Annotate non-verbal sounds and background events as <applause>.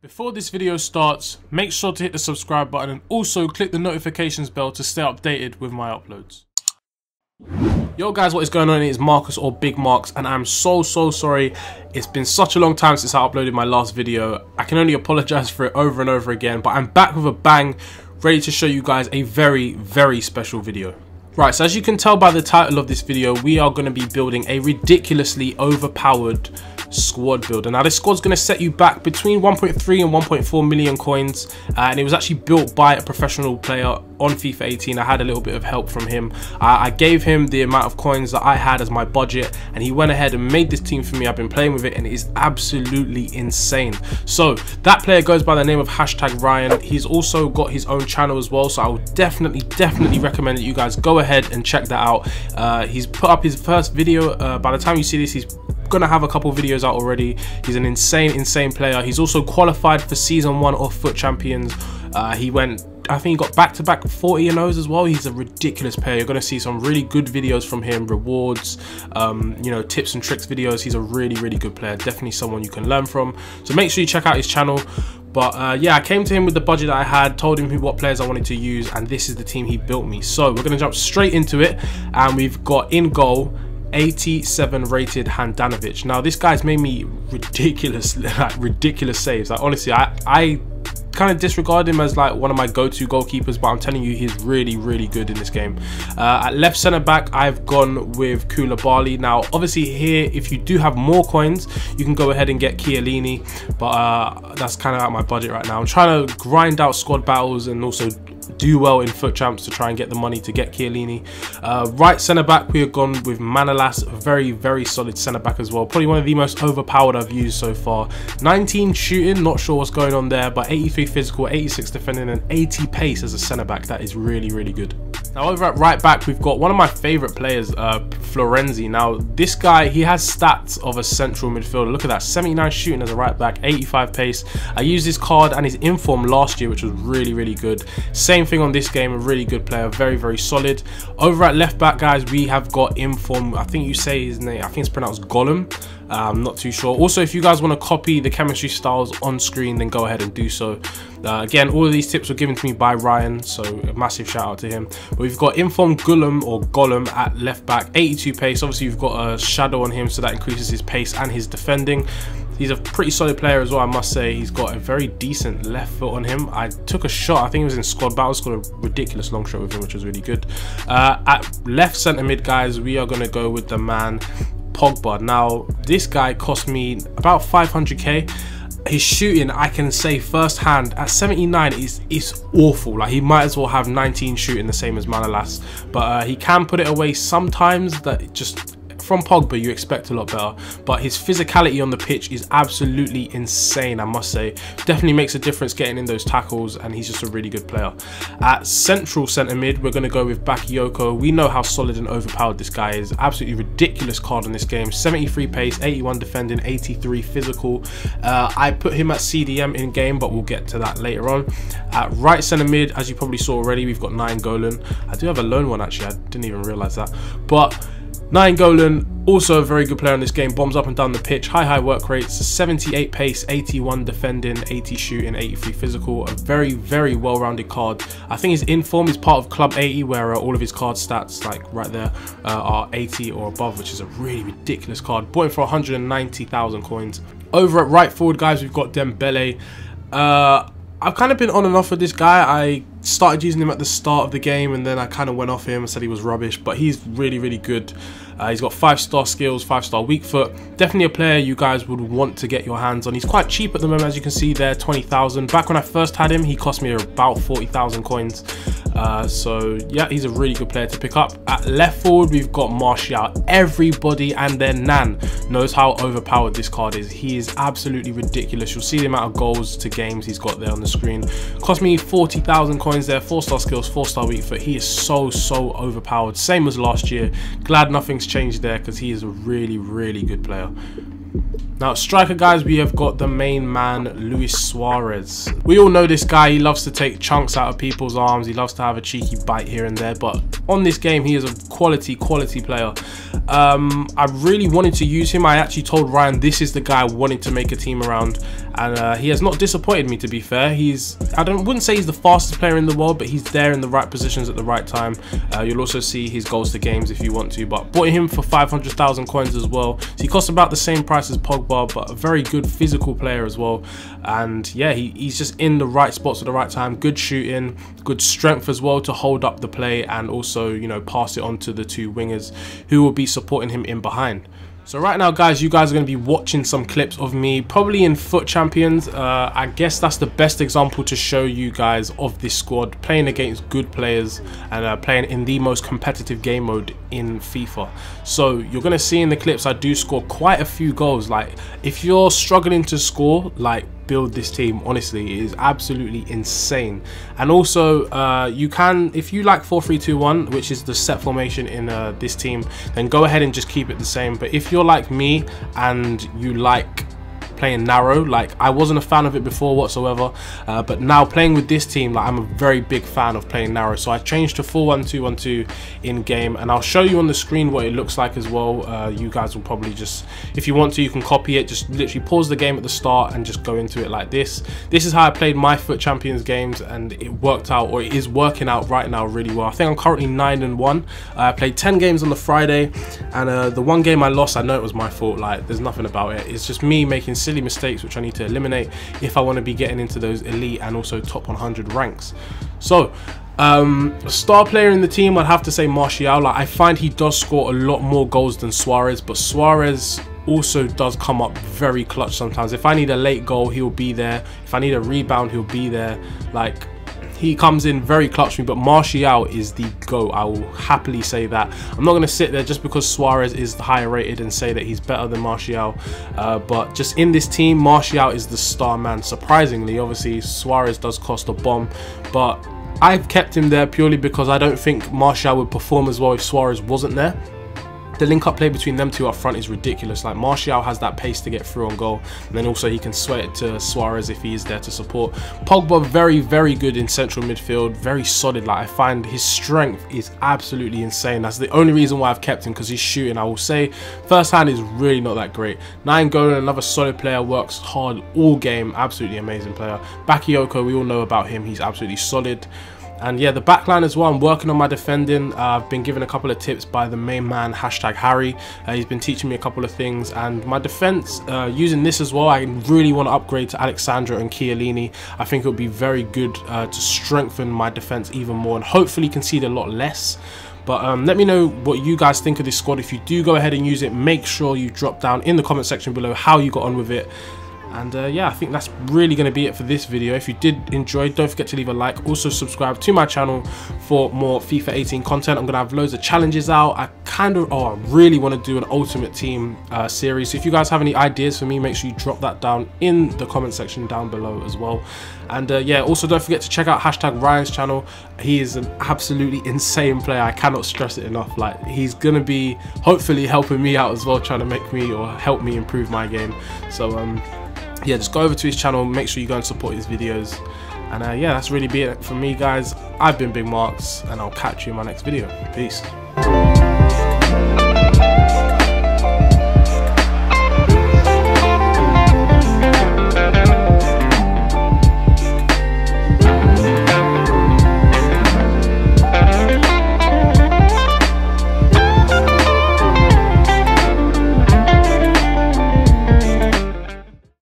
Before this video starts, make sure to hit the subscribe button and also click the notifications bell to stay updated with my uploads. Yo guys, what is going on? It's Marcus or Big Marcs and I'm so so sorry. It's been such a long time since I uploaded my last video. I can only apologize for it over and over again, but I'm back with a bang, ready to show you guys a very very special video. Right, so as you can tell by the title of this video, we are going to be building a ridiculously overpowered squad builder. Now this squad's going to set you back between 1.3 and 1.4 million coins uh, and it was actually built by a professional player on FIFA 18. I had a little bit of help from him. Uh, I gave him the amount of coins that I had as my budget and he went ahead and made this team for me. I've been playing with it and it is absolutely insane. So that player goes by the name of hashtag Ryan. He's also got his own channel as well so I would definitely definitely recommend that you guys go ahead and check that out. Uh, he's put up his first video. Uh, by the time you see this he's gonna have a couple videos out already. He's an insane, insane player. He's also qualified for season one of FUT Champions. Uh, he went I think he got back-to-back -back 40 and O's as well. He's a ridiculous player. You're going to see some really good videos from him, rewards, um, you know, tips and tricks videos. He's a really, really good player. Definitely someone you can learn from. So make sure you check out his channel. But uh, yeah, I came to him with the budget that I had, told him who, what players I wanted to use, and this is the team he built me. So we're going to jump straight into it, and we've got in goal 87 rated Handanovic. Now this guy's made me ridiculous, <laughs> like ridiculous saves. Like honestly, I I kind of disregard him as like one of my go-to goalkeepers, but I'm telling you, he's really, really good in this game. Uh, at left centre back, I've gone with Koulibaly. Now, obviously here, if you do have more coins, you can go ahead and get Chiellini, but uh, that's kind of out my budget right now. I'm trying to grind out squad battles and also do well in FUT champs to try and get the money to get Chiellini. Uh, right centre back, we have gone with Manolas, very, very solid centre back as well. Probably one of the most overpowered I've used so far. 19 shooting, not sure what's going on there, but 83 physical, 86 defending, and 80 pace as a centre back. That is really, really good. Now over at right back, we've got one of my favourite players, uh, Florenzi. Now this guy, he has stats of a central midfielder. Look at that, 79 shooting as a right back, 85 pace. I used this card and his inform last year, which was really, really good. Same thing on this game, a really good player, very, very solid. Over at left back, guys, we have got inform. I think you say his name, I think it's pronounced Gollum. I'm not too sure. Also, if you guys want to copy the chemistry styles on screen, then go ahead and do so. Uh, again, all of these tips were given to me by Ryan, so a massive shout out to him. We've got Inform Gullum or Gollum at left back, 82 pace. Obviously, you've got a shadow on him, so that increases his pace and his defending. He's a pretty solid player as well, I must say. He's got a very decent left foot on him. I took a shot, I think it was in squad battle, scored a ridiculous long shot with him, which was really good. Uh, at left centre mid, guys, we are going to go with the man Pogba. Now, this guy cost me about 500k. His shooting, I can say firsthand, at 79 is is awful. Like he might as well have 19 shooting, the same as Manolas. But uh, he can put it away sometimes. That just from Pogba, you expect a lot better. But his physicality on the pitch is absolutely insane, I must say. Definitely makes a difference getting in those tackles, and he's just a really good player. At central centre mid, we're going to go with Bakayoko. We know how solid and overpowered this guy is. Absolutely ridiculous card in this game. 73 pace, 81 defending, 83 physical. Uh, I put him at CDM in game, but we'll get to that later on. At right centre mid, as you probably saw already, we've got Nainggolan. I do have a lone one actually, I didn't even realise that. But Nainggolan, also a very good player in this game, bombs up and down the pitch, high, high work rates, 78 pace, 81 defending, 80 shooting, 83 physical. A very, very well rounded card. I think his inform is part of Club 80, where uh, all of his card stats, like right there, uh, are 80 or above, which is a really ridiculous card. Bought him for 190,000 coins. Over at right forward, guys, we've got Dembele. Uh, I've kind of been on and off with this guy. I started using him at the start of the game and then I kind of went off him and said he was rubbish, but he's really, really good. Uh, he's got five star skills, five star weak foot. Definitely a player you guys would want to get your hands on. He's quite cheap at the moment, as you can see there, 20,000. Back when I first had him, he cost me about 40,000 coins. Uh, so yeah, he's a really good player to pick up. At left forward, we've got Martial. Everybody and their nan knows how overpowered this card is. He is absolutely ridiculous. You'll see the amount of goals to games he's got there on the screen. Cost me 40,000 coins there, four star skills, four star weak foot. He is so, so overpowered. Same as last year. Glad nothing's changed there because he is a really, really good player. Now, striker guys, we have got the main man, Luis Suarez. We all know this guy, he loves to take chunks out of people's arms, he loves to have a cheeky bite here and there, but on this game, he is a quality, quality player. Um, I really wanted to use him. I actually told Ryan this is the guy I wanted to make a team around, and uh, he has not disappointed me. To be fair, he's I don't wouldn't say he's the fastest player in the world, but he's there in the right positions at the right time. Uh, you'll also see his goals to games if you want to. But bought him for 500,000 coins as well. So he costs about the same price as Pogba, but a very good physical player as well. And yeah, he, he's just in the right spots at the right time. Good shooting, good strength as well to hold up the play and also you know pass it on to the two wingers who will be supporting him in behind. So right now, guys, you guys are going to be watching some clips of me, probably in FUT Champions. Uh, I guess that's the best example to show you guys of this squad, playing against good players and uh, playing in the most competitive game mode in FIFA. So you're going to see in the clips I do score quite a few goals. Like, if you're struggling to score, like, build this team honestly it is absolutely insane. And also uh, you can if you like 4-3-2-1 which is the set formation in uh, this team then go ahead and just keep it the same. But if you're like me and you like playing narrow. Like I wasn't a fan of it before whatsoever, uh, but now playing with this team, like I'm a very big fan of playing narrow. So I changed to 4-1-2-1-2 in game, and I'll show you on the screen what it looks like as well. Uh, you guys will probably just, if you want to, you can copy it. Just literally pause the game at the start and just go into it like this. This is how I played my FUT Champions games, and it worked out, or it is working out right now really well. I think I'm currently nine and one. Uh, I played 10 games on the Friday, and uh, the one game I lost, I know it was my fault. Like there's nothing about it. It's just me making silly mistakes which I need to eliminate if I want to be getting into those elite and also top 100 ranks. So um, star player in the team, I'd have to say Martial. Like, I find he does score a lot more goals than Suarez, but Suarez also does come up very clutch sometimes. If I need a late goal, he'll be there. If I need a rebound, he'll be there. Like, he comes in very clutch for me, but Martial is the GOAT. I will happily say that. I'm not going to sit there just because Suarez is higher rated and say that he's better than Martial. Uh, but just in this team, Martial is the star man. Surprisingly, obviously, Suarez does cost a bomb, but I've kept him there purely because I don't think Martial would perform as well if Suarez wasn't there the link up play between them two up front is ridiculous. Like Martial has that pace to get through on goal, and then also he can sweat it to Suarez if he is there to support. Pogba very very good in central midfield, very solid. Like I find his strength is absolutely insane. That's the only reason why I've kept him because he's shooting. I will say first hand is really not that great. Nine Nainggolan, another solid player, works hard all game. Absolutely amazing player. Bakayoko, we all know about him. He's absolutely solid. And yeah, the backline as well, I'm working on my defending. Uh, I've been given a couple of tips by the main man, hashtag Harry. Uh, he's been teaching me a couple of things. And my defense, uh, using this as well, I really want to upgrade to Alex Sandro and Chiellini. I think it would be very good uh, to strengthen my defense even more and hopefully concede a lot less. But um, let me know what you guys think of this squad. If you do go ahead and use it, make sure you drop down in the comment section below how you got on with it. And uh, yeah, I think that's really going to be it for this video. If you did enjoy, don't forget to leave a like. Also subscribe to my channel for more FIFA 18 content. I'm going to have loads of challenges out. I kind of, oh, I really want to do an Ultimate Team uh, series. So if you guys have any ideas for me, make sure you drop that down in the comment section down below as well. And uh, yeah, also don't forget to check out hashtag Ryan's channel. He is an absolutely insane player. I cannot stress it enough. Like he's going to be hopefully helping me out as well, trying to make me or help me improve my game. So um, yeah, just go over to his channel, make sure you go and support his videos. And uh, yeah, that's really be it for me, guys. I've been Big Marcs, and I'll catch you in my next video. Peace.